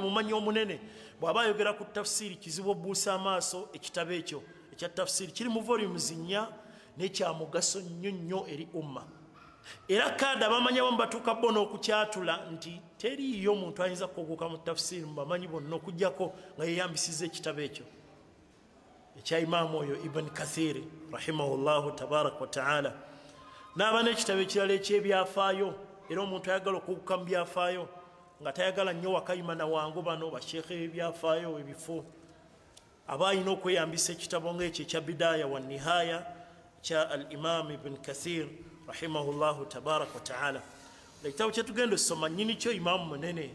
mumanyi omunene bw'aba ayogera ku tafsiri kizibu obuusa amaaso ekitabo ekyo ekya tafsiri kiri mu volumes nnya nekyamugaso nnyo nnyo eri umma. Era kaada bamanya bamu batuuka bo n'okukyatula nti teriiyo omuntu ayinza kukoguka mu tafsiri mubamanyi bonna okugjako nga yeyambisiza ekitabo ekyo. Ekya imaamu oyo ibuni kathiri rahimahullahu tabaraka wataala naaba n'ekitabo ekirala ekyebyafaayo era omuntu ayagala okuguka mu byafaayo nga tayagala nnyo wakayima na wangu bano basheekhe ebyafaayo ebifo aba ayina okweyambisa ekitabo ngaekyo ekya bidaaya wa nihaya kya al imam ibn kathir rahimahullahu tabaraka wataala ekitabo kyetugenda osoma nyini kyo imaamu munene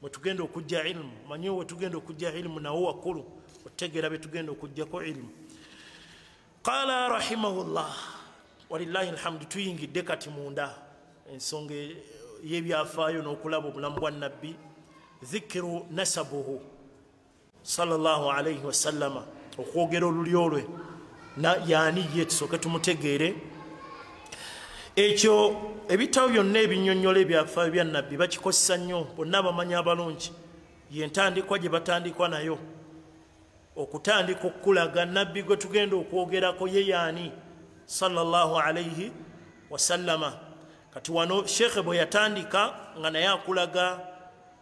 mwetugenda okujja ilimu manyi wetugenda okujja ilimu nawo wakulu otegeera betugenda okujjako ilimu qala rahimahullah walillahi alhamdu tuyingidde kati munda. Ensonga yebyafaayo n'okulaba obulamu bwa nabbi dhikiru nasabuhu salllah alaihi wasallama okwogera olulyo lwe yaani ye tusooke tumutegeere. Ekyo ebitabo byonna ebinyonyola ebyafaayo bya nabbi bakikozesa nnyo bonna abamanyi abalungi. Yentandikwa gye batandikwa nayo. Okutandika okukulaga nabbi gwe tugenda okwogerako ye yaani salllah alaihi wasallama kati wano sheekhe bwe yatandika nga naye akulaga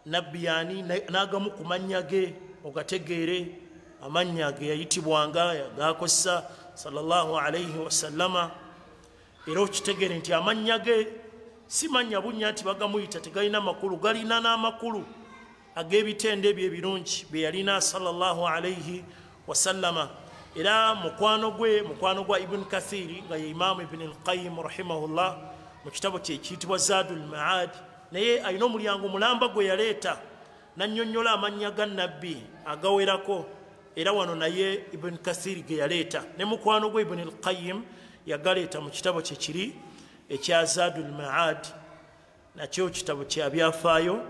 nabbi yaani n'agamu ku mannya ge ogategeere. Amannya ge yayitibwanga gakozesa salllah alaihi wasallama era okitegeere nti amannya ge si mannya bunnya nti bagamuyita tegalina makulu galina n'amakulu ag'ebitende ebyo ebirungi bye yalina salllah alaihi wasallama era mukwano gwe mukwano gwa ibuni kathiri nga ye imaamu ibuni alqayim rahimahullah mu kitabo kye kiyitibwa zaadu lmaad naye alina omulyango mulamba gwe yaleeta nannyonnyola amannya ga nabbi agawerako. Era wano naye ibuni kathiri ge yaleeta ne mukwano gwe ibuni alqayim yagaleeta mu kitabo kye kiri ekya zaadu lmaad nakyo kitabo kya byafaayo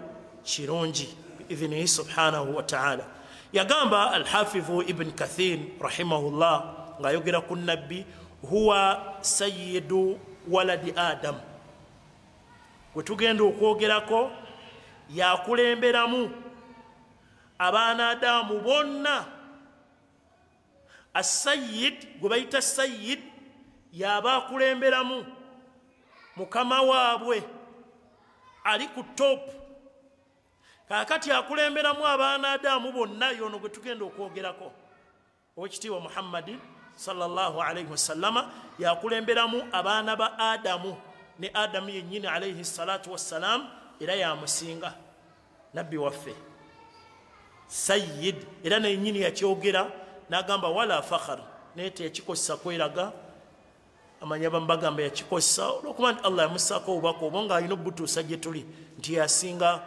kirungi biidhinihi subhanahu wataala yagamba alhafidhu ibn kathir rahimahullah ngaayogera ku nabbi huwa sayidu waladi adamu gwe tugenda okwogerako yakulemberamu abaana adamu bonna. Asayid gwe bayita sayid yaba akulemberamu. Mukama waabwe ali ku topu kakati akulemberamu abaana adamu bonna yono gwe tugenda okwogerako. Owekitiibwa muhammadi salllahalaihi wasallama yakulemberamu abaana ba adamu ne adamu yennyini alaihi salatu wassalam era yamusinga nabbi waffe. Sayid era nenyini yakyogera nagamba wala fakhar naye teyakikozesa kweraga amanya bambagamba yakikozesa olwokuba nti allah yamusaako obubaka obwo nga alina obutuusa gye tuli nti yasinga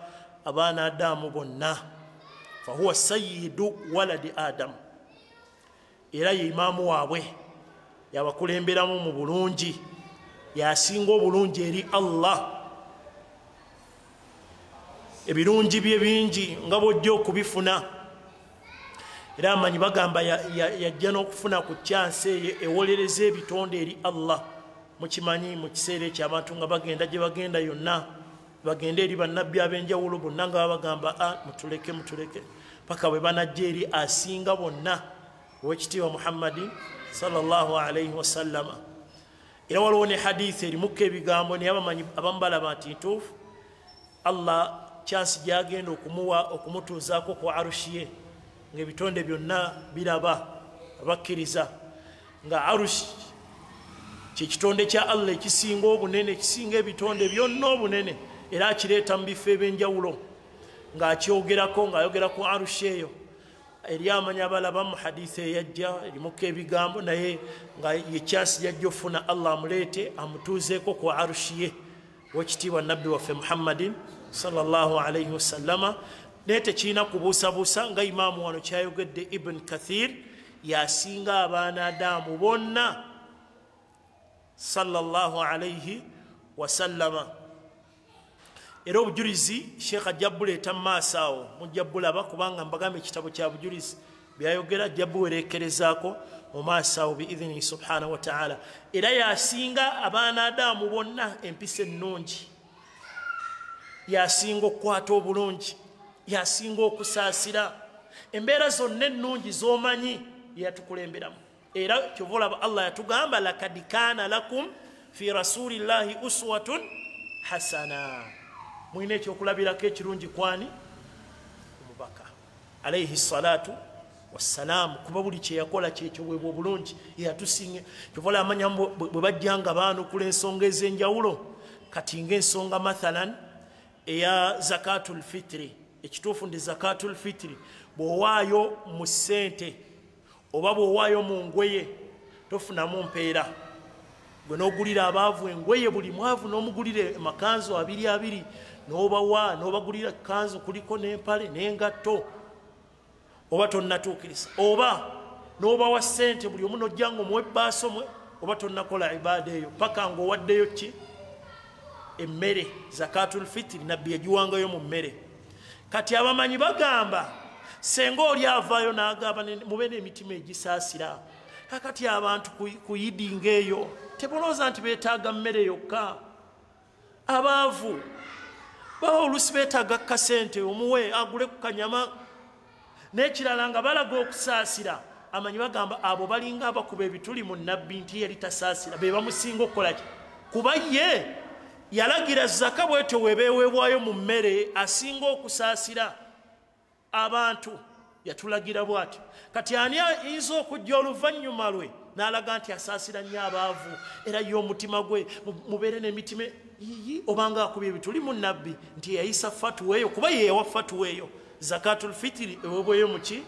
abaana adamu bonna. Fahuwa sayidu waladi adamu era ye imaamu waabwe yabakulemberamu mu bulungi yasinga obulungi eri allah. Ebirungi bye bingi nga bwojja okubifuna era amanyi bagamba yajja n'okufuna ku kyansi eyo ewolereza ebitonde eri allah. Mukimanyi mu kiseera ekyo abantu nga bagenda gye bagenda yonna bagende eri bannabbi ab'enjawulo bonna nga babagamba a mutuleke mutuleke. Paka bwe banajja eri asinga bonna owekitiibwa muhammadi salllahalaihi wasallama era waliwo ne hadisi erimuko ebigambo naye abamu balaba nti ntuufu. Allah kyansi gyagenda okumuwa okumutuuzaako ku arushi ye ngaebitonde byonna biraba abakkiriza nga arushi kyekitonde kya allah ekisinga obunene ekisinga ebitonde byonna obunene era akireeta mu bifo ebyenjawulo. Ngaakyogerako ngaayogera ku arushi eyo eri amanya abalaba mu hadisi eyajja erimuko ebigambo naye nga yekyasi jajja ofuna allah amuleete amutuuzeeko ku arushi ye wekitiibwa nabbi waffe muhammadin salllahalaihi wasallama naye tekirina kubuusabuusa nga imaamu wano kyayogedde ibuni kathir yasinga abaana adamu bonna salllahalaihi wasallama era obujulizi sheekh ajja buleeta mu maaso awo mujja bulaba kubanga mbagamba ekitabo kya bujulizi byayogera ajja buwerekerezaako mu maaso awo biidhinihi subhanahu wataala era yasinga abaana adamu bonna empisa ennungi. Yasinga okukwata obulungi yasinga okusaasira. Embeera zonna ennungi zomanyi yeyatukulemberamu. Era kyova olaba allah yatugamba lakad kana lakum fi rasulillahi uswatun hasana mulina ekyokulabirako ekirungi kwani? Omubaka. Alaihi salatu wassalaamu kuba buli kyeyakola kyekyo bwebwe obulungi yeyatusinga kyova olaba amanya bwe bajjanga baanukula ensonga ez'enjawulo kati ngaensonga mathalan eya zakatul fitiri ekituufu ndi zakatul fitiri bw'owaayo mu ssente oba bw'owaayo mu ngweye tofunamu mpeera. Gwe n'ogulira abaavu engweye buli mwavu n'omugulira amakanzu abiri abiri n'obawa n'obagulira kanzu kuliko n'empale n'engatto oba tonnatuukiriza oba n'obawa ssente buli omu nojja nga omuwa ebbaaso mwe oba tonnakola ibaada eyo paka ng'owaddeyo ki? Emmere zakatul fitiri nabbi yagiwangayo mu mmere. Kati abamanyi bagamba senga oli avaayo n'agamba mube n'emitima egisaasira. Kakati abantu ku yidinga eyo tebalowooza nti beetaaga mmere yokka? Abaavu bawa olusi beetaaga kukasente omuwe agule ku kanyama. N'ekirala nga balaga okusaasira amanyi bagamba abo balinga abakuba ebituli mu nabbi nti yali tasaasira be bamusinga okukolaki kuba ye yalagira zaka bwetyo webeweebwayo mu mmere asinga okusaasira. Abantu yatulagira bwatyo. Kati ani ayinza okujja oluvannyuma lwe n'alaga nti asaasira nnyo abaavu era ye omutima gwe mubeere n'emitima yiyi obanga akubye ebituli mu nabbi nti yayisa fatuwa eyo kuba yeyawa fatuwa eyo zakatul fitiri ewebweyo muki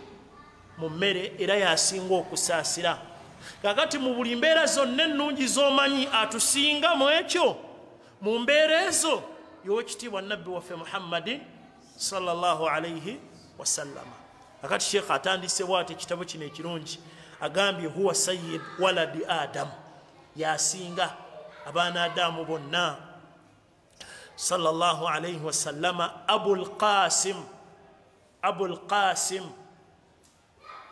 mu mmere era yasinga okusaasira. Kakati mu buli mbeera zonna ennungi z'omanyi atusinga mu ekyo? Mu mbeera ezo? Yowekitiibwa nabbi waffe muhammadin salllah alaihi wasallama akati sheekha atandise bwati ekitabo kino ekirungi agambye huwa sayid waladi adamu yasinga abaana adamu bonna salllah alaihi wasallama abulqasim abulqasim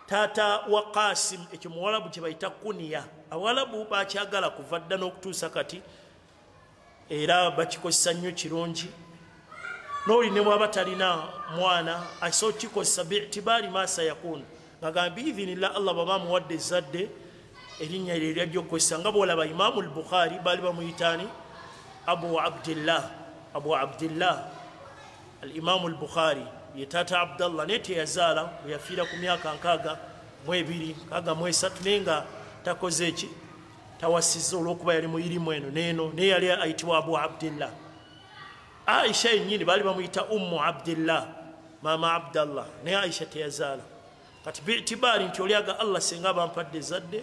taata wa qasim ekyo muwalabu kyebayita kuniya abawalabu bakyagala kuva dda n'okutuusa kati era bakikozesa nnyo kirungi. Nooli ne bwaba talina mwana asobola okukikozesa biitibaari maasa yakunu ngagamba biidhinillah allah baba amuwadde ezadde erinnya lye lyajja okukozesa nga bwolaba imaamu lbukhaari baali bamuyitaani abu abdillah abu abdillah alimaamu lbukhaari ye taata abdallah naye teyazaala bwe yafiira ku myaka nkaaga mu ebiri nkaaga mu esatu naye nga takoze eki tawasiza olwokuba yali muyirimu eno neeno naye yali ayitibwa abu abdillah. Aisha yennyini baali bamuyita ummu abdillah maama abdallah naye aisha teyazaala kati biitibaari nti olyaga allah senga bampadde ezadde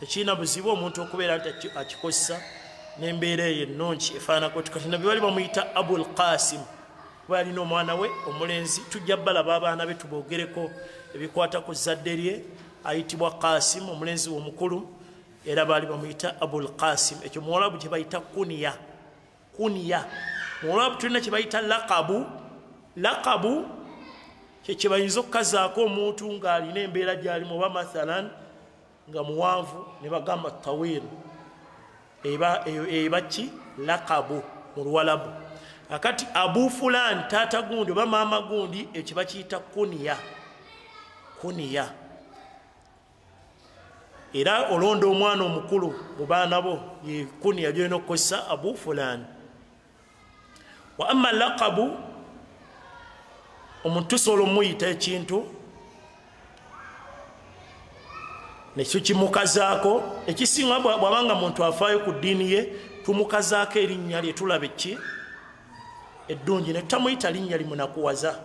tekirina buzibu omuntu okubeera nti akikozesa nembeera eyo ennungi efaanakoti kati nabye bali bamuyita abul qasim. Kuba yalina omwana we omulenzi tujja balaba abaana be tubogereko ebikwata ku zadde lye ayitibwa qasim omulenzi we omukulu. Era baali bamuyita abul qasim. Ekyo muwalabu kyebayita kuniya kuniya muwalabu tulina kyebayita lakabu lakabu kyekyebayinza okukazaako omuntu ng'alina embeera gyalimu oba mathalan nga muwanvu ne bagamba tawir eba ki? Lakabu mu luwalabu akati abu fulani taata gundi oba maama gundi ekyo bakiyita kuniya kuniya era olonda omwana omukulu mu baana bo ye kuniya gyolina okukozesa abu fulani wa ama lakabu omuntu tusobola omuyita ekintu nekyo kimukazaako. Ekisinga bwabanga muntu afaayo ku ddiini ye tumukazaako erinnya lye tulaba eki eddungi netutamuyita linnya limunakuwaza.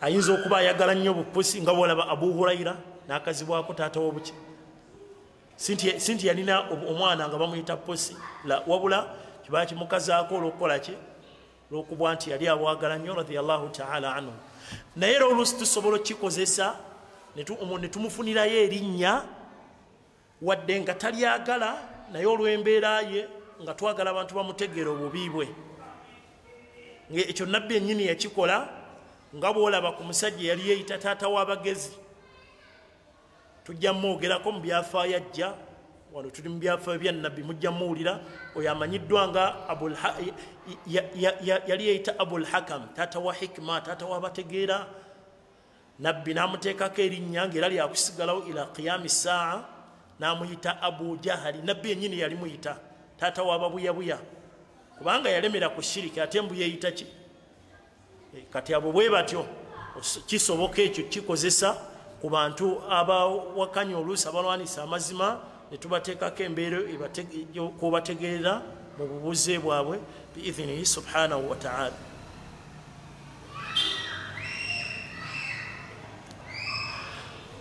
Ayinza okuba ayagala nnyo obupusi nga bwolaba abu hurayira nakazibwako taata wobuki sinti yalina omwana nga bamuyita pusi. Wabula kibaa kimukazaako olwokukolaki olwokubwa nti yali abwagala nnyo radiallahu taala anhu. Naye era oluusi tusobola okukikozesa netumufunirayo erinnya wadde nga talyagala naye olw'embeera ye nga twagala abantu bamutegeera obubi bwe. Ekyo nabbi ennyini yakikola nga bwolaba ku musajja yali yeeyita taata w'abagezi tujja mwogerako mu byafaayo ajja wano tuli mu byafaayo bya nabbi mujja muwulira oyo amanyiddwa nga yali yeyita abulhakam taata wa hikima taata wabategeera nabbi namuteekako erinnya ngaera lyakusigalawo ila qiyami saa namuyita abu jahali. Nabbi yenyini yali muyita taata wababuyabuya kubanga yalemera ku shiriki ate mbu yeyita ki? Kati abo bwe batyo kisoboka ekyo kikozesa ku bantu abawakanya oluusi abalwanisa amazima netubateekako embeera kubategeerera mu bubuze bwabwe biidhinihi subhanahu wataala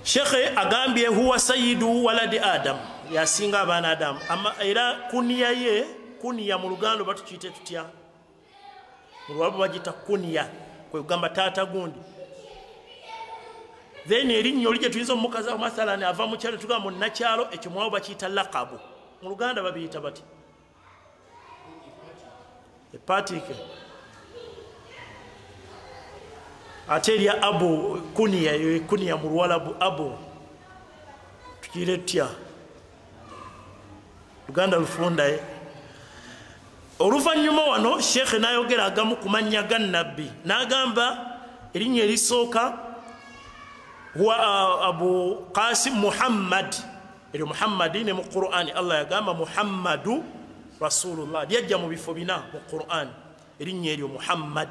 shekhe agambye huwa sayidu waladi adamu yasinga abaana adamu era kuniya ye kuniya mu luganda batukiyite tutya? Mu lwabu bagita kuniya. Kwegamba taata gundi. Then erinnya oli gyetuyinza omukaza mathalan ava mukyalo tugamba munakyalo ekyo mwawo bakiyita lakabu. Mu luganda babiyita bati? Epatike ate erya abu kuniya kuniya mu luwalabu abu. Tukire tutya? Luganda lufundaye oluvanyuma wano sheekhe nayogera agamu ku mannya ga nabbi nagamba erinnya erisooka huwa abu qasim muhammad. Eryo muhammadi ne mu qurani allah yagamba muhammadu rasulullah. Lyajja mu bifo bina mu qurani erinnya eryo muhammad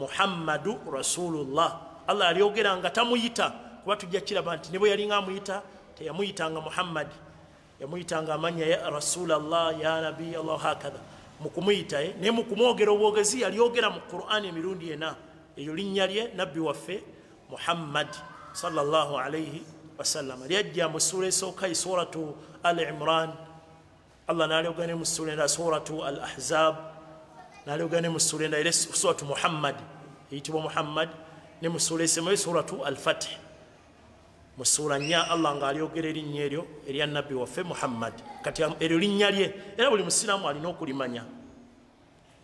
muhammadu rasulullah. Allah alyogera nga tamuyita. Kuba tujja kiraba nti ne bwe yalinga amuyita teyamuyitanga muhammadi yamuyitanga amanya ya rasulallah ya nabi allah hakadha. Mukumuyitaye naye mukumwogera obwogezi yalyogera mu qurani emirundi ena. Eryo linnya lye nabbi waffe muhammad sallallahu alaihi wasallama lyajja mu sura esooka suratu al imran allah nalyogera ne mu sura enda suratu al ahzab nalyogera ne mu sura enda era suratu muhammad eyitibwa muhammad ne mu sura esemayo suratu al fatih mu sura nya allah nga alyogera erinnya eryo erya nabbi waffe muhammad. Kati eryo linnya lye era buli musiraamu alina okulimanya.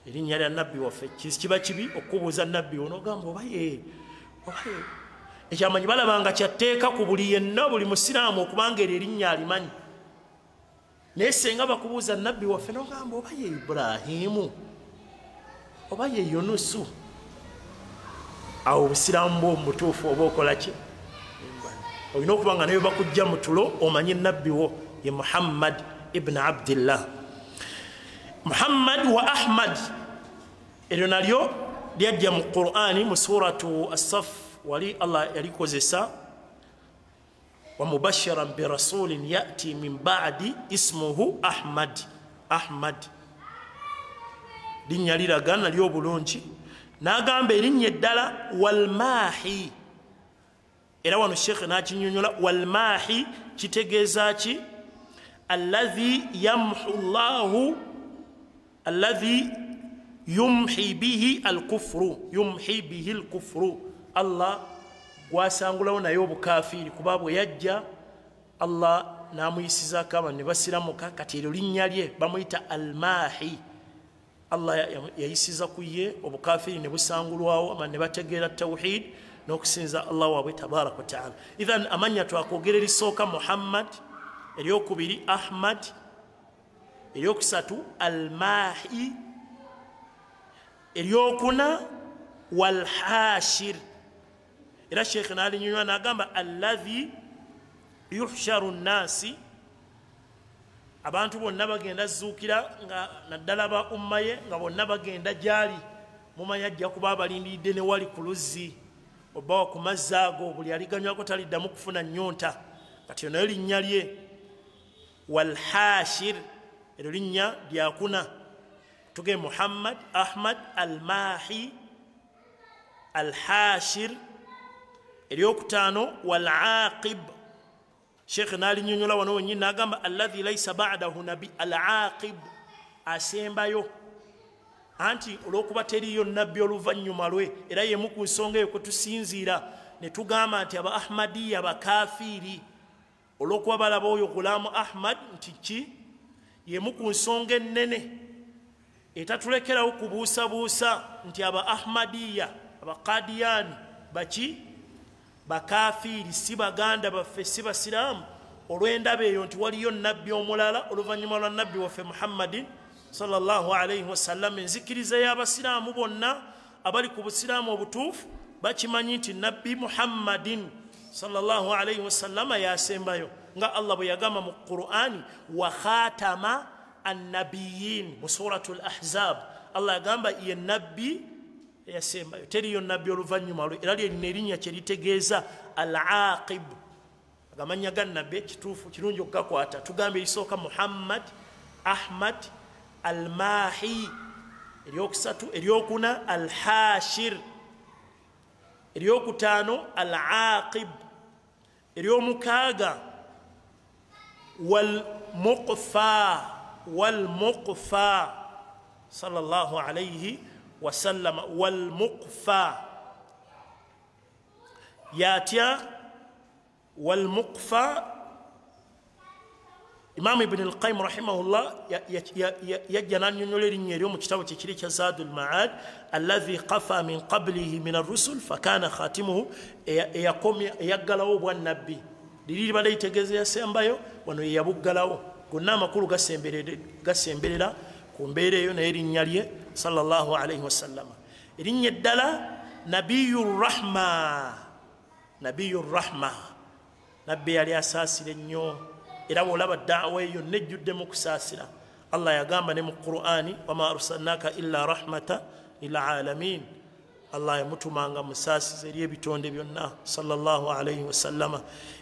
Erinnya lya nabbi waffe kiba kibi okubuuza nabbi ono ogamba obaye obaye. Ekyamanyi balabanga kyatteeka ku buli yenna buli musiraamu okubanga eryo erinnya alimanyi. Naye senga bakubuuza nabbi waffe nogamba oba ye iburahimu oba ye yunusu awo obusiraamu bwo mubutuufu oba okolaki olina okuba nga naye bakujja mu tulo omanye nabbi wo ye muhammad ibuni abdillah. Muhammad wa ahmad. Eryo nalyo lyajja mu qurani mu suratu assaf wali allah yalikozesa wamubashiran birasulin yati min badi ismuhu ahmad. Ahmad linnya liraga nalyo obulungi. Nagamba erinnya eddala walmahi era wano sheekhe nakinyonyola walmahi kitegeeza ki? Allahi yamhu llahu allahi yumhi bihi alkufuru yumhi bihi alkufuru allah gwasangulawo naye obukafiri kuba bwe yajja allah namuyisizako abantu ne basiramuka. Kati eryo linnya lye bamuyita almahi allah yayisiza ku ye obukafiri ne busangulwawo abantu ne bategeera tawhid n'okusinza allah waabwe tabaraka wataala ithan amanya twakwogera erisooka muhammad eryokubiri ahmad eryokusatu almahi eryokuna walhashir. Era sheekhe nalinyonywa nagamba allahi yuhsharu nnasi abantu bonna bagenda zuukira nga naddala ba umma ye nga bonna bagenda gyali. Mumanya ajja kuba abalindiridde newali ku luzzi obawa ku mazzi ago buli aliganywako taliddamu kufuna nyonta kati nayo linnya lye. Walhashir eryo linnya lyakuna tuge muhammad ahmad almahi alhashir. Eryokutaano walaqib sheekhe nalinyonyola wano wenyini nagamba allahi laisa badahu nabi alaqib asembayo. Anti olwokuba teriyo nabbi oluvanyuma lwe era yemu ku nsonga eyo kwetusinziira netugamba nti aba ahmadiya bakafiri olwokuba balaba oyo gulaamu ahmad nti ki? Yemu ku nsonga ennene. Etatulekerawo kubuusabuusa nti aba ahmadiya abakadiyani baki bakafiri si baganda baffe si basiraamu. Olwendaba eyo nti waliyo nabbi omulala oluvannyuma lwa nabbi waffe muhammadin salllahalaihi wasallam enzikiriza y'abasiraamu bonna abali ku busiraamu obutuufu bakimanyi nti nabbi muhammadin salllahalaihi wasallama yasembayo nga allah bwe yagamba mu qur'ani wa khatama annabiyin mu suratu l ahzab allah yagamba ye nabbi yasembayo teriyo nabbi oluvannyuma lwe era lyerina erinnya kye litegeeza al aqib agamanya ga nabbi ekituufu kirungi okugakwata. Tugambe erisooka muhammad ahmad almahi eryokusatu eryokuna alhashir eryokutaano alaqib eryomukaaga walmuqfa walmuqfa sallallahu alaihi wasallama walmuqfa yatya walmuqfa imamu ibuni alqayimu rahimahullah yajja nanyonyola erinnya eryo mu kitabo kyekiri kya zaadu lmaad allahi qafa min qablihi min arrusul fakana khatimuhu eyaggalawo obwannabbi liri libadde litegeeza yasembayo wano yeyabuggalawo gonna amakulu gasemberera ku mbeera eyo naye erinnya lye salllah alaihi wasallama erinnya eddala nabiyu rahma nabiyu rahma nabbi yali asaasira ennyo era bwolaba daawa eyo nejjuddemu kusaasira allah yagamba ne mu qur'ani wama arsalnaka illa rahmata lilalamin allah yamutumanga musaasiza eri ebitonde byonna salllahalaihi wasallama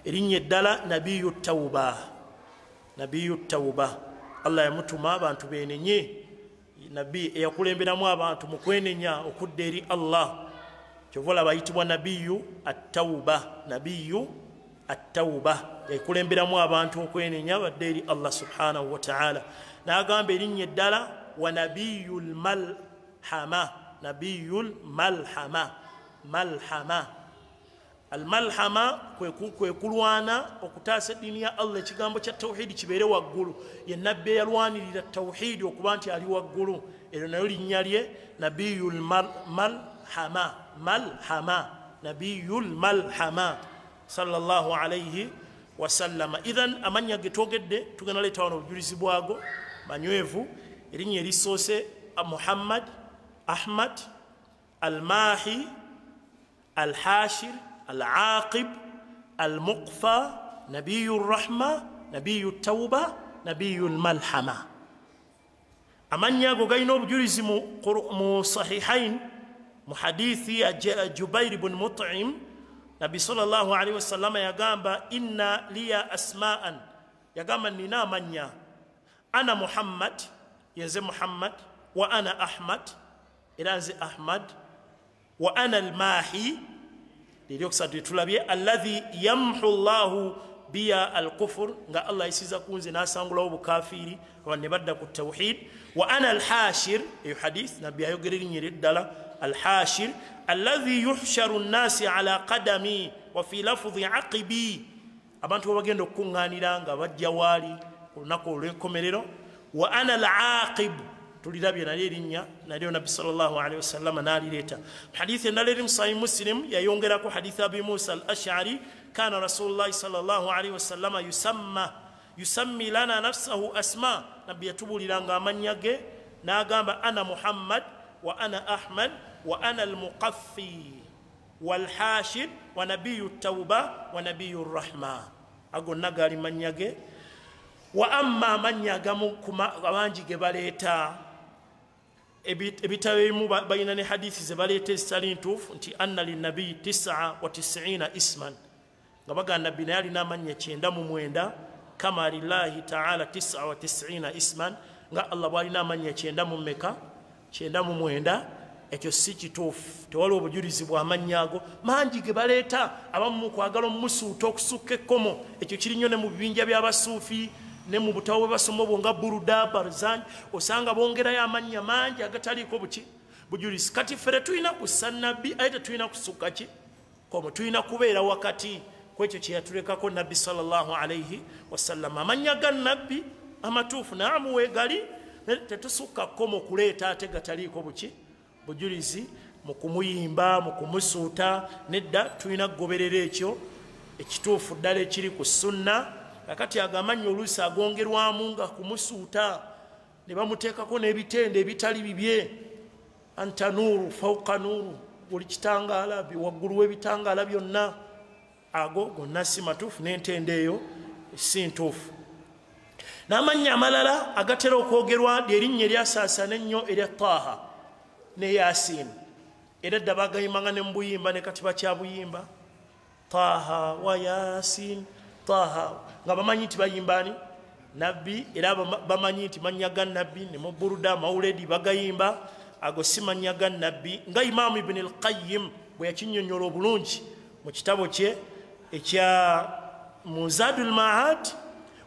erinnya eddala nabiyu tauba nabiyu tauba allah yamutuma abantu benenye nabbi eyakulemberamu abantu mu kwenenya okudda eri allah. Kyova olaba ayitibwa nabiyu attauba nabiyu attauba yakulemberamu abantu okwenenya badde eri allah subhanahu wataala nagamba erinnya eddala wa nabiyu lmalhama nabiyu lmalhama malhama almalhama kwekulwana okutaasa eddiini ya allah. Ekigambo kya tawhidi kibeere waggulu. Ye nabbi eyalwanirira tawhidi okuba nti ali waggulu. Eryo nayo linnya lye nabiyu lmalhama malhama nabiyu lmalhama sallallahu alaihi wasallama ithan amanya getwogedde tugenda leeta wano obujulizi bwago. Manywevu erinnya erisoose muhammad ahmad almahi alhashir alaqib almuqfa nabiyu rrahma nabiyu tauba nabiyu lmalhama amanya ago galina obujulizi mu sahihain mu hadithi ya jubairi bun mutim nabbi salllahalihi wasallama yagamba inna liya asmaan yagamba nina amanya ana muhammad yenze muhammad wa ana ahmad era nze ahmad wa ana almahi liryokusatu tulabye allahi yamhu llahu biya alkufur nga allah yisiza kunze nasangulawo bukafiri aba ne badda ku tawhid wa ana alhashir eyo hadith nabbi ayogera erinnyera eddala alhashir allahi yuhsharu nnasi ala qadami wa fi lafudhi aqibi abantu babagenda okukuŋŋaanira nga bajja waali ku lunaku olw'enkomerero wa ana alaqibu tulirabye nali erinnya nalyo nabbi salllahalihi wasallama nalireeta hadithi endala eri musahi muslim yayongerako hadithi abi musa al ashari kana rasulullahi salllahalihi wasallama yusamma yusammi lana nafsahu asma nabbi yatubuliranga amannya ge n'agamba ana muhammad wa ana ahmad wa ana almuqaffi walhashir wa nabiyu tauba wa nabiyu rrahma agonna gaali mannya ge wa amma amannya agamu abangi ge baleeta ebitabo ebimu balina ne hadithi ze baleeta ezitali ntuufu nti anna linabiyi tisa wa tisiina isman. Nga baga nabbi naye alina amannya kyenda mu mwenda kama lillahi taala tisa wa tisiina isman. Nga allah bwalina amannya kyenda mu meka kyenda mu mwenda ekyo si kituufu. Tewali obujulizi bwamannya ago. Mangi ge baleeta abamu mukwagala omumusuuta okusukka ekkomo ekyo kiri nnyo ne mu bibinja by'abasuufi ne mu butabo bwe basoma obwo nga buruda barzan osanga bongerayo amannya mangi agataliiko buki? Bujulizi kati fere tulina kussa nabbi aye tetulina kusukka ki? Komo tulina kubeera wakati kwekyo kyeyatulekako nabbi salaalaihi wasallama amannya ga nabbi amatuufu naamu weegali tetusukka komo kuleeta ate gataliiko buki? Bujulizi mu kumuyimba mu kumusuuta nedda tulina kugoberera ekyo ekituufu ddala ekiri ku sunna kakati agamanya oluusi agongerwamu nga kumusuuta ne bamuteekako n'ebitende ebitali bibye. Anta nuuru fauka nuuru buli kitangaala waggulu w'ebitangaala byonna. Ago gonna si matuufu n'entende eyo si ntuufu. N'amannya amalala agatera okwogerwa lyerinnya eryasaasana ennyo erya taaha ne yasin era dda bagayimanga ne mubuyimba ne katiba kya buyimba. Taaha wa yasin taaha nga bamanyi nti bayimbaani nabbi era bamanyi nti mannya ga nabbi ne muburuda mauledi bagayimba ago si mannya ga nabbi nga imaamu ibuni alqayim bwe yakinyonyola obulungi mu kitabo kye ekya muzadu lmaad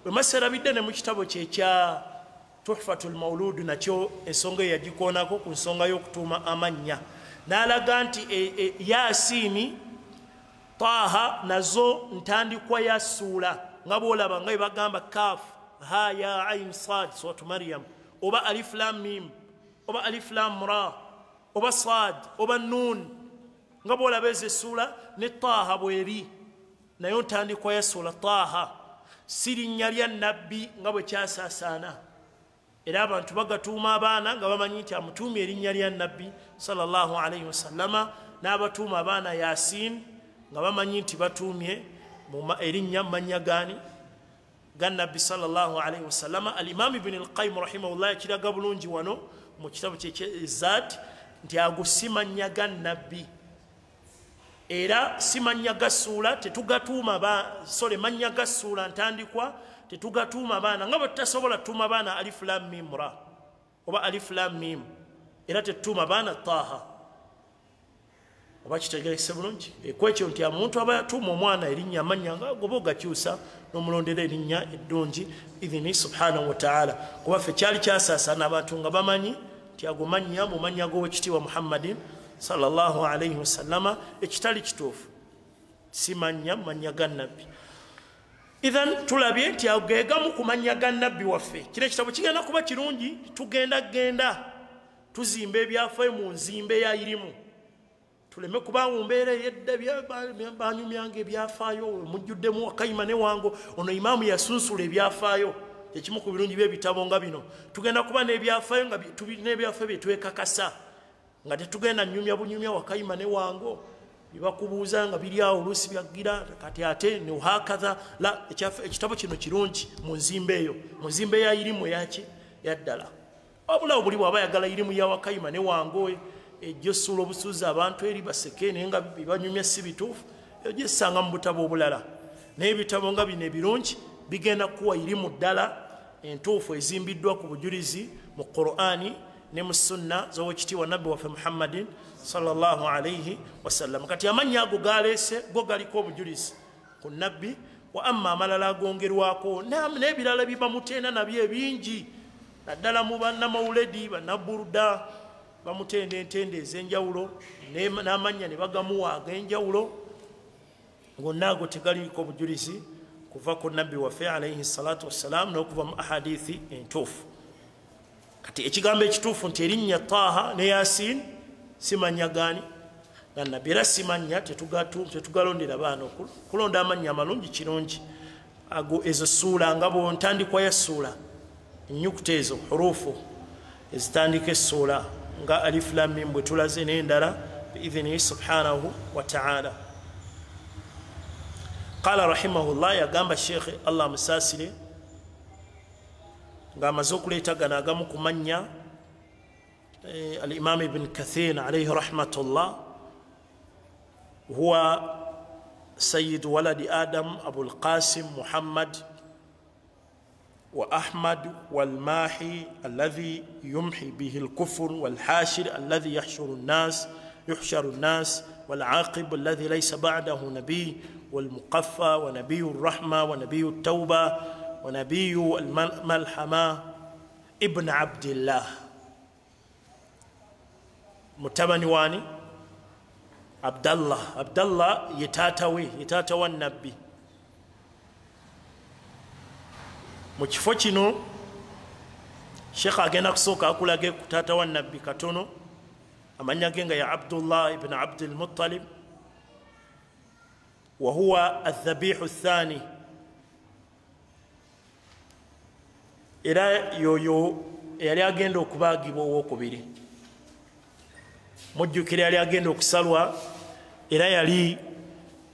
bwemasserabidde ne mu kitabo kye ekya tuhfatu lmauludu nakyo ensonga eyo yagikoonako ku nsonga y'okutuuma amannya n'alaga nti yasiini taaha nazo ntandikwa ya suula. Nga bwolaba nga bebagamba kaf ha ya ain sad suratu maryam. Oba alif lam mim oba alif lam ra oba sad oba nun nga bwolaba ezo essuula ne taaha bweri. Naye ntandikwa ya suula taaha si linnya lya nabbi nga bwe kyasaasaana. Era abantu bagatuuma abaana nga bamanyi nti amutuumye erinnya lya nabbi salllah alaihi wasallama n'abatuuma abaana yasin nga bamanyi nti batuumye erinnya mumanya gaani ga nabbi salllah alaihi wasallama alimamu ibuni alqayimu rahimahullah yakiraga bulungi wano mu kitabu kyekyezat nti ago si manya ga nabbi era si manya ga ssuula tetugatuuma sole manya ga ssuula ntandikwa tetugatuuma baana nga bwe tutasobola tutuuma baana alifu lam mim ra oba alifu lam mim. Era tetutuuma baana taaha oba kitegerese bulungi? Kwekyo nti omuntu aba yatuuma omwana erinnya amanya nga goba ogakyusa nomulondera erinnya eddungi idhini subhanahu wataala kuba ffe kyali kyasaasana abantu nga bamanyi nti ago manya mu manya g'owekitiibwa muhammadin sallallahu alaihi wasallama ekitali kituufu. Si manya manya ga nabbi ithan tulabye nti agegamu ku manya ga nabbi waffe. Kino ekitabo kigenda kuba kirungi tugenda genda tuzimba ebyafaayo mu nzimbe ya irimu tuleme kuba mu mbeera eyedda banyumyanga ebyafaayo. Mujjuddemu wakayima ne wango. Ono imaamu yasunsula ebyafaayo. Kyekimu ku birungi byebitabo nga bino. Tugenda kuba n'ebyafaayo nga n'ebyafaayo byetwekakasa nga tetugenda nyumya bunyumya wakayima ne wango. Byebakubuuza nga biri awo oluusi byagira kati ate neuhakatha la ekitabo kino kirungi mu nzimba eyo. Mu nzimba eya irimu yaki yaddala wabulawo buli bwaba yagala irimu yawakayima ne wangoe ejjo essuula obusuuzi abantu eri baseke naye nga bibanyumya si bituufu eyo gyesanga mu butabo obulala. Naye ebitabo nga bino ebirungi bigenda kuwa irimu ddala entuufu ezimbiddwa ku bujulizi mu qurani ne mu sunna zowekitiibwa nabbi waffe muhammadin salllah alaihi wasallam kati amannya ago galeese go galiko obujulizi ku nabbi wa amma amalala agongerwako n'ebirala bibamuteenda nabyo ebingi. Naddala mu bannamauledi bannaburuda bamutenda entende ez'enjawulo n'amannya ne bagamuwa ag'enjawulo gonna ago tegaliko obujulizi kuva ku nabbi waffe alaihi salatu wassalam n'okuva mu ahadithi entuufu. Kati ekigambo ekituufu nti erinnya taaha ne yasin simanya gaani? Ganabbi era simanya tetugalondera baana kulonda amannya amalungi kirungi. Ago ezo suula nga bontandikwa ya suula enyukuta ezo hurufu ezitandika essuula nga alifulamin bwe tulaze n'endala biidhinihi subhanahu wataala qala rahimahullah yagamba sheekhe allah musaasire ng'amaze okuleeta gano agamu ku mannya الإمام ابن كثير عليه رحمة الله هو سيد ولد آدم أبو القاسم محمد وأحمد والماحي الذي يمحي به الكفر والحاشر الذي يحشر الناس يحشر الناس والعاقب الذي ليس بعده نبي والمقفى ونبي الرحمة ونبي التوبة ونبي الملحمة ابن عبد الله. mutabani abdallah ye taata we ye taata wa nabbi mu kifo kino sheekh agenda kusooka akulage ku taata wa nabbi katono amannya ge nga ya abdullah ibn abdulmutalib wa huwa athabihu thani. Era yoyo eyali agenda okubaagibwa owokubiri mujjukira yali agenda okusalwa era yali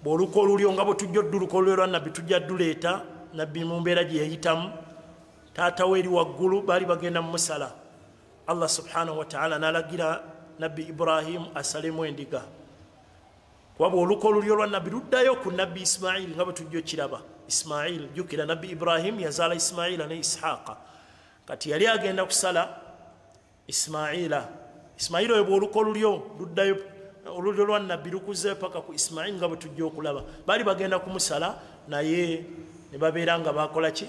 bwoluka olulyo nga bwe tujja odduluka olulyo lwa nabbi tujja duleeta nabbi mu mbeera gye yayitamu. Taatawo eri waggulu baali bagenda mumusala allah subhanahu wataala nalagira nabbi ibrahimu asalemu endiga. Kuba bwoluka olulyo lwa nabbi luddayo ku nabbi isimaili nga bwe tujja okiraba. Isimaili jjukira nabbi ibrahimu yazaala isimaila ne ishaqa. Kati yali agenda kusala isimaila isimaila oyo bwoluka olulyo luddayo olulyo lwa nabbi lukuzeyo paka ku isimaili nga bwe tujja okulaba. Baali bagenda kumusala naye ne babeera nga bakola ki?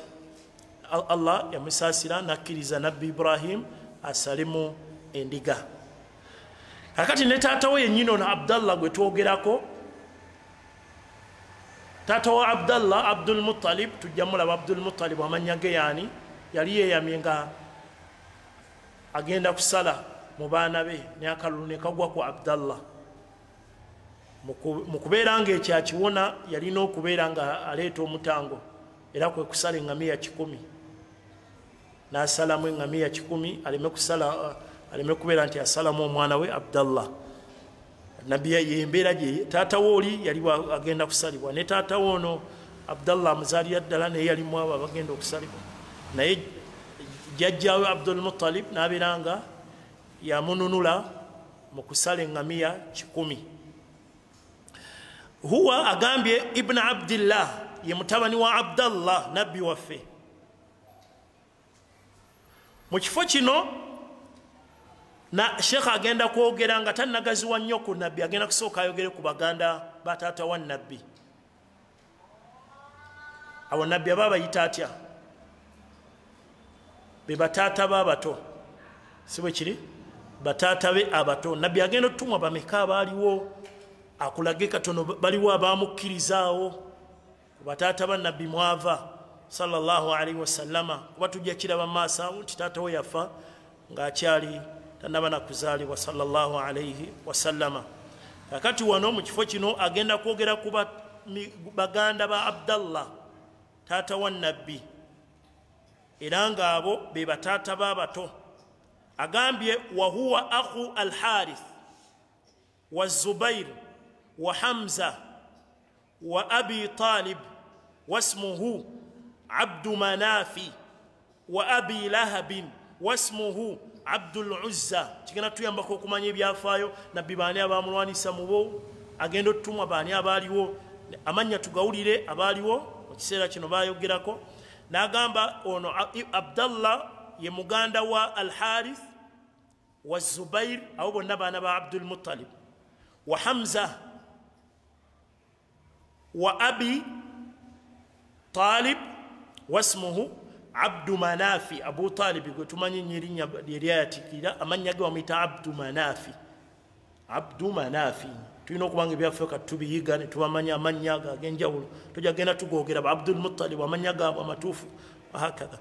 Allah yamusaasira nakkiriza nabbi ibrahimu asalemu endiga. Kakati ne taata we yenyini ono abdallah gwe twogerako taata wa abdallah abdulmutalib tujja mulaba abdulmutalib amanya ge yaani? Yali yeyamye nga agenda kusala mu baana be naye akalulu ne kagwa ku abdallah. Mu kubeera nga ekyakiwona yalina okubeera nga aleeta omutango era kwe kusala eŋŋamiya kikumi. Nasalamu eŋŋamiya kikumi aleme kusala aleme kubeera nti asalamu omwana we abdallah. Nabbi yembeera gye taatawe oli yali agenda kusalibwa. Ne taatawe ono abdallah amuzaalira ddala naye yalimu abo abagenda okusalibwa. Naye jjajjawe abdulmutalib nabeera nga yamununula mu kusala eŋŋamiya kikumi. Huwa agambye ibuni abdillah ye mutabani wa abdallah nabbi waffe. Mu kifo kino na sheekh agenda kwogera nga tanagaziwa nnyo ku nabbi agenda kusooka ayogere ku baganda bataata wa nabbi. Abo nabbi aba bayita atya? Be bataata be abato. Si bwe kiri? Bataata be abato. Nabbi agenda otutumwa bameka abaaliwo? Akulage katono baliwo abamukkirizaawo ku bataata ba nabbi mwava salllahalaihi wasallama kuba tujja kiraba maaso awo nti taatawo yafa ngaakyali tanaba nakuzaalibwa salllahalaihi wasallama kakati wano mu kifo kino agenda kwogera ku baganda ba abdallah taata wa nabbi era ngaabo be bataata baabato agambye wahuwa akhu alharith wa zubair wa hamza wa abi talib abdu manafi wa abi lahabin wasmuhu abdul uzza kigenda tuyambako okumanya ebyafaayo nabbi baani abamulwanisa mubo agenda otutumwa baani abaaliwo? Amannya tugawulire abaaliwo? Mu kiseera kino bayogerako n'agamba ono abdallah ye muganda wa alharith wa zubair abo bonna baana ba abdulmutalib wa hamza wa abi talib wasmuhu abdu manafi abu talibi gwe tumanyi nyo erinnya lyeryayatikirira amannya ge bamuyita abdu manafi abdu manafi tulina okubanga ebyaffe kati tubiyiga netubamanya amannya ago ag'enjawulo toja genda tugogera ba abdulmutalib amanya gaabwe amatuufu hakatha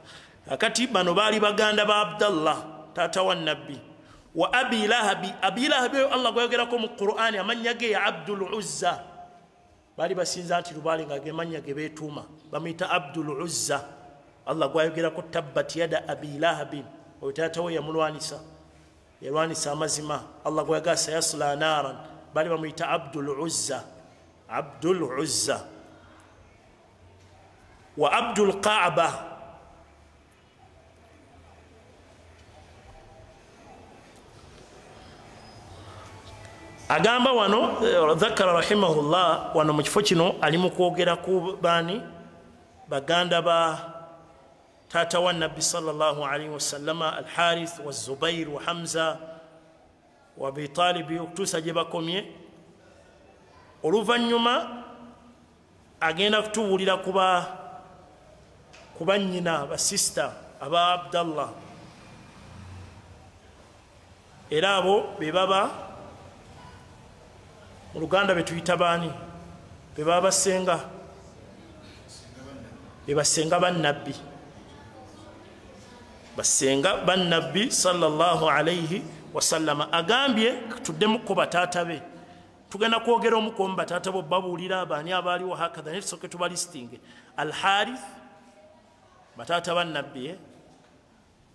akati bano baali baganda ba abdallah taata wa nabbi wa abi lahabi abi lahabi oyo allah gwayogerako mu qurani amannya ge ya abdul uzza baali basinza nti lubaale nga gemanya ge beetuuma bamuyita abdul uzza. Allah gwayogerako tabbat yada abi lahabin. Oyo taatawe yamulwanisa yalwanisa amazima. Allah gwayagaa sayasula naran baali bamuyita abdul uzza. Abdul uzza. Wa abdul kaaba agamba wano dhakara rahimahullah wano mu kifo kino ali mu kwogera ku baani baganda ba taata wa nabbi salllahalaihi wasallama alharith wa zubair wa hamza wa abitalibi okutuusa gye bakomye. Oluvannyuma agenda kutubuulira kuba kuba nnyina basista aba abdallah. Era abo be baba mu luganda betuyita baani? Be baba basenga be basenga bannabbi. Basenga bannabbi sallallahu alaihi wasallama agambye tuddemuko bataata be. Tugenda kwogera omukomu bataata bo babuulira abaani abaaliwo hakatha naye tusooke tubalistinge. Alharith bataata bannabbi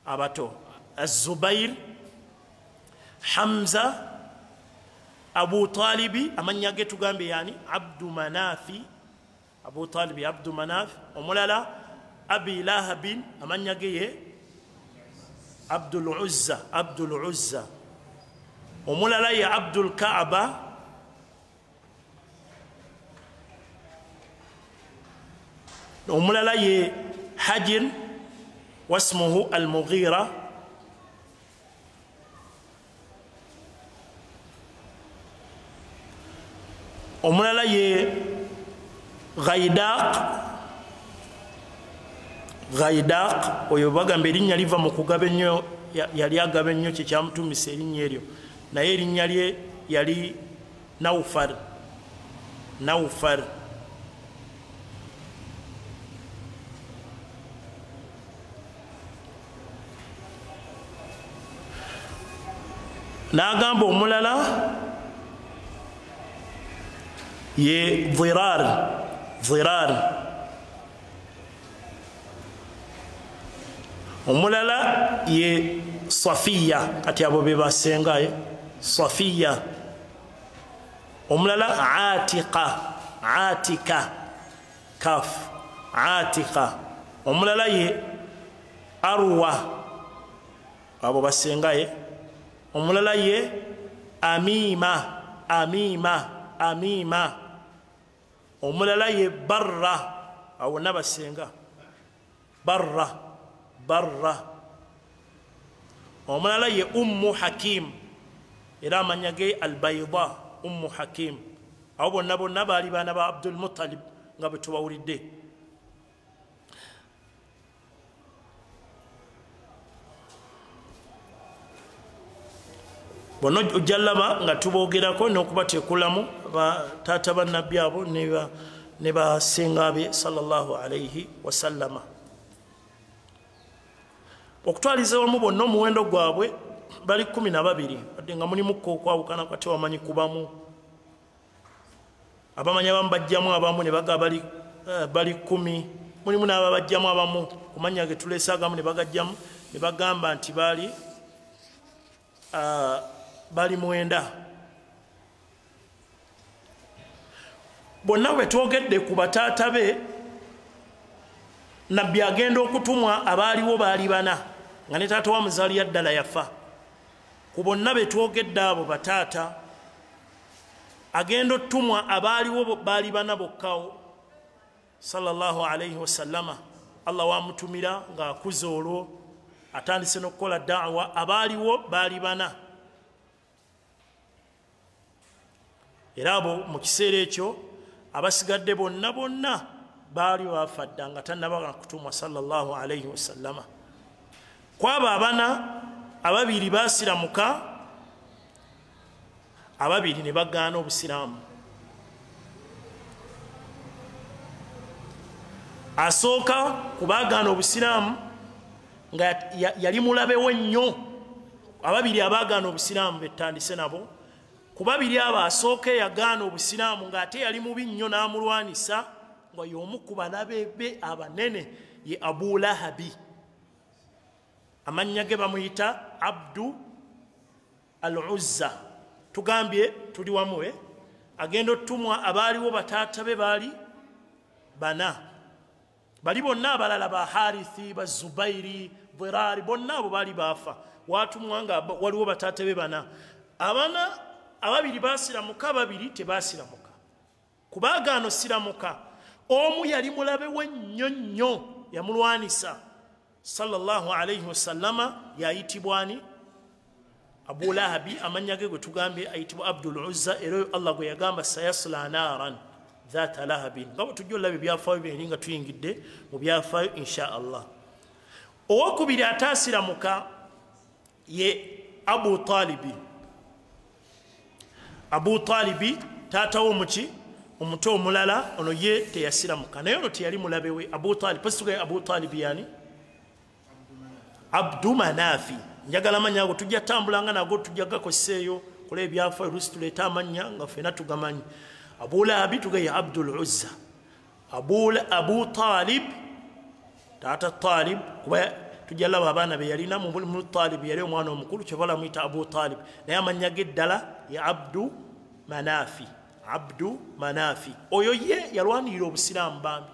abato. Azubair hamza abu talibi amanya ge tugambe yani abdu manafi abu talibi abdu manafi omulala abi lahabin amanya ge ye abdul uzza abdul uzza omulala ye abdul kaaba omulala ye hajir wasmuhu almughira omulala ye ghaidaq ghaidaq oyo bagamba erinnya liva mu kugaba ennyo yali agaba ennyo kyekyamutumisa erinnya eryo. Naye erinnya lye yali naufar naufar n'agamba omulala ye dhirar dhirar. Omulala ye safiya kati abo bebasengaye safiya. Omulala atika atika kaf atika. Omulala ye arwa abo basengaye. Omulala ye amima amima amima omulala ye barra awo nabasenga barra barra omulala ye ummu hakim era amanya ge albaida ummu hakim abo bonna bonna baali baana ba abdulmutalib nga bwe tubawulidde bonna ojja laba nga tubogerako n'okubateekulamu bataata bannabbi abo ne basinga be salllahu alaihi wasallama okutwaliza wamu bonna omuwendo gwabwe bali kumi na babiri wadde nga mulimuko okwawukana kati wamanyi kubamu. Abamanya abamu bajjamu abamu ne baga bali, bali kumi. Mulimu n'aba bajjamu abamu kumanya ge tulese agamu ne bagajjamu ne bagamba nti baali uh, bali mwenda. Bonna bwe twogedde ku bataata be nabbi agenda okutumwa abaaliwo baali bana nga ne taata wa muzaali yaddala yafa. Ku bonna be twogedde abo bataata agenda otumwa abaaliwo baali bana bokkawo salllahu alaihi wasallama allah wamutumira ng'akuza olwo atandise n'okukola dawa abaaliwo baali bana era abo mu kiseera ekyo abasigadde bonna bonna baali bafa dda nga tannaba kutumwa salllahu alaihi wasallama. Kwabo abana ababiri basiramuka ababiri ne bagaana obusiraamu. Asooka kubagaana obusiraamu nga yali mulabewo ennyo. Ababiri abagaana obusiraamu betandise nabo ku babiri abo asooka eyagaana obusiraamu ng'ate yali mubi nnyo n'amulwanisa nga y'omu ku balabe be abanene ye abu lahabi. Amannya ge bamuyita abdu al uzza tugambye tuli wamuwe agenda otumwa abaaliwo bataata be baali bana. Bali bonna abalala ba harithi ba zubairi dhirari bonna abo baali baafa. Watumwa nga waliwo bataata be bana. Abana ababiri basiramuka babiri tebasiramuka. Kubagaano siramuka omu yali mulabe we nnyo nnyo yamulwanisa salllahu alaihi wasallama yayitibwani abulahabi amanya ge gwe tugambye ayitibwa abdul uzza era oyo allah gwe yagamba sayasla naran dhata lahabin. Nga bwe tujja olaba ebyafaayo byeri nga tuyingidde mu byafaayo insha allah. Owokubiri ataasiramuka ye abu talibi abu talibi taatawo muki? Omuto omulala ono ye teyasiramuka naye ono teyali mulabe we abu talib pasitugaye abu talibi yani abdu manafi. Njagala amanya ago tujja tambulanga nago tujja gakoseeyo kola ebyafa olusi tuleete amanya nga fena tugamanyi. Abulahabi tugaye abdul uzza. Abu talib taata talib kuba tujja laba abaana be yalina mutalib yali omwana omukulu kyova lamwyita abu talib. Naye amanya ge eddala ye abdu manafi abdu manafi. Oyo ye yalwanirira obusiraamu bambi.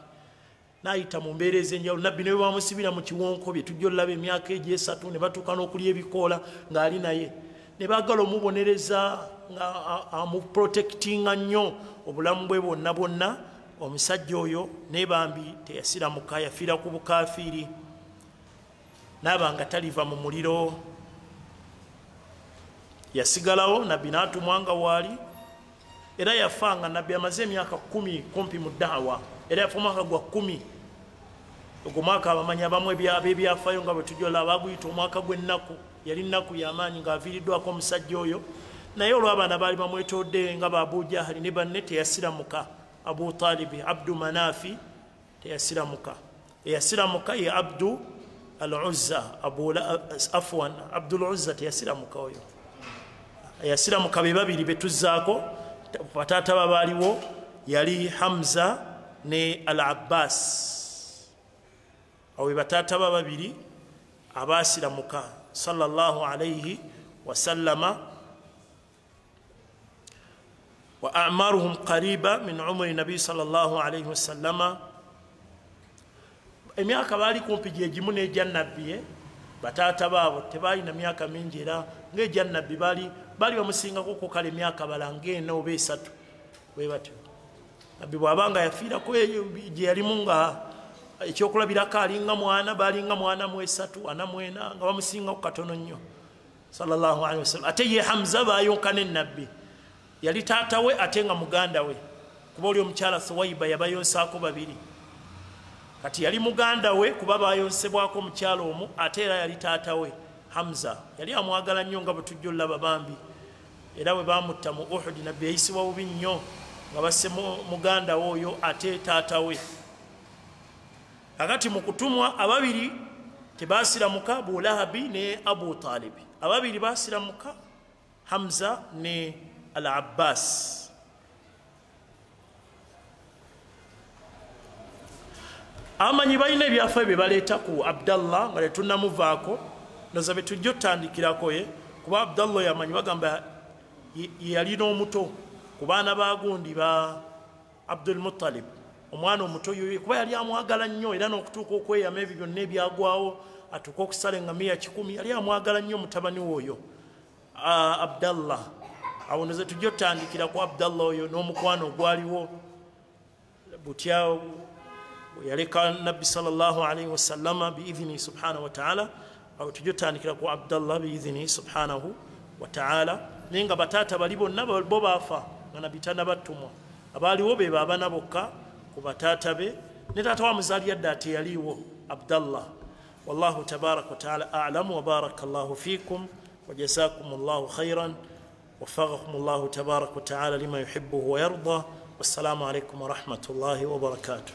Nayita mu mbeera ezenjawulo. Nabbi ne bwebamusibira mu kiwonko bye tujja olaba emyaka egyesatu ne batuuka n'okulya ebikoola ng'ali naye. Ne baagala omubonereza nga amuprotectinga nnyo obulamu bwe bwonna bwonna. Omusajja oyo naye bambi teyasiramuka yafiira ku bukafiiri naaba nga taliva mu muliro. Yasigalawo nabbi n'atumwa nga waali era yafa nga nabbi amaze emyaka kumi kumpi mu daawa era yafa omwaka gwa kumi. Ogwo mwaka abamanyi abamu ab'ebyafayo nga bwe tujola baguyita omwaka gw'ennaku yali nnaku yamaanyi ng'aviiriddwako omusajja oyo. Naye olw'abaana baali bamwetodde nga babujahali ne banne teyasiramuka. Abu talibi abdu manafi teyasiramuka. Eyasiramuka ye abdu al uzza afwan abdul uzza teyasiramuka oyo eyasiramuka be babiri betuzzaako bataata babaaliwo yali hamza ne al abbas awo be bataata ba babiri abasiramuka sallallahu alaihi wasallama wa amaruhum qariba min umuri nabi sallallahu alaihi wasallama emyaka baali kumpi gyegimu n'egya nabbi ye bataata baabo tebaalina myaka mingi era ngaegya nabbi baali baali bamusingako kukala emyaka bala ngaena oba esatu. Bwe batyo. Nabbi bw'abanga yafiirako gye yalimu nga ekyokulabirako alinga mwana balinga mwana mwesatu ana mwena nga bamusingaku katono nnyo. Sallallahu alehi wasallam ate ye hamza bayonka nenabbi yali taata we ate nga muganda we. Kuba oli omukyala thuwaiba yabayonsaako babiri kati yali muganda we kuba bayonsebwako omukyala omu ate era yali taata we hamza. Yali amwagala nnyo nga bwe tujja olaba bambi. Era bwe bamutta mu uhudi nabbi yayisibwa bubi nnyo nga basse muganda we oyo ate taata we. Kakati mu kutumwa ababiri tebasiramuka abulahabi ne abu talibi ababiri basiramuka hamza ne al abbas amanyi balina ebyafayo bye baleeta ku abdallah nga tetunamuvaako noza betujja otandikirako ye kuba abdallah oyo amanyi bagamba yeyalina omuto ku baana bagundi ba abdulmutalib omwana omuto yoyo kuba yali amwagala nnyo era n'okutuuka okweyama ebyo byonna ebyagwawo atuuka okusala engamiya kikumi yali amwagala nnyo mutabani woyo abdallah. Awo noze tujja otandikira ku abdallah oyo n'omukwano ogwaliwo butya ويريك النبي صلى الله عليه وسلم بإذنه سبحانه وتعالى أو تجتاني كلا عبد الله بإذنه سبحانه وتعالى. نينغا باتاتا باليبو نبا بوبا فا نانا بيتانا باتومو. أبالي وبي بابا نبوكا وباتاتا بي. نتاتا ومزالي يداتي يليو عبد الله والله تبارك وتعالى أعلم وبارك الله فيكم وجزاكم الله خيرا وفقكم الله تبارك وتعالى لما يحبه ويرضى. والسلام عليكم ورحمة الله وبركاته.